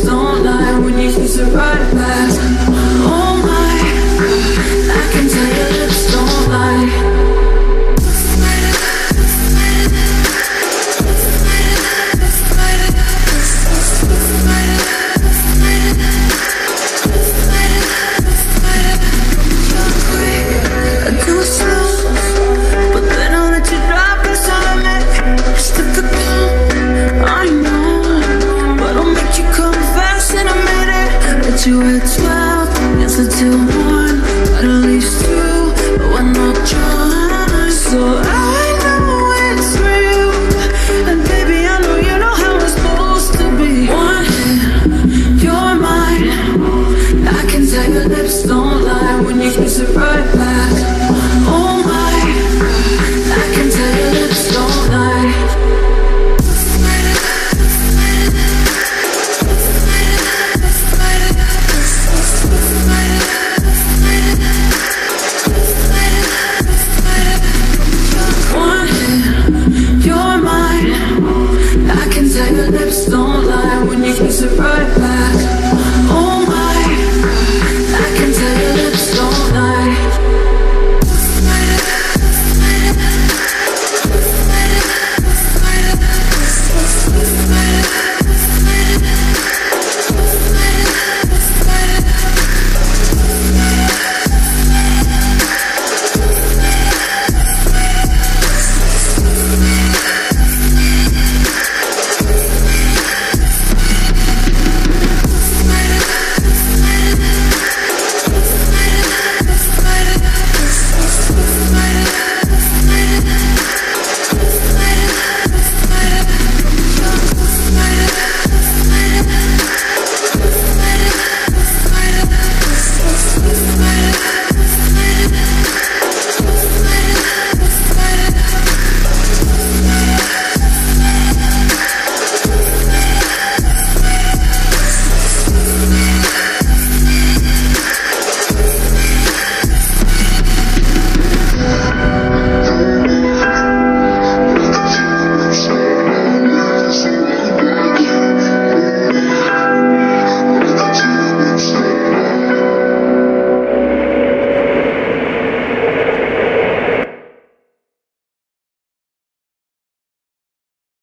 don't lie when you choose to ride don't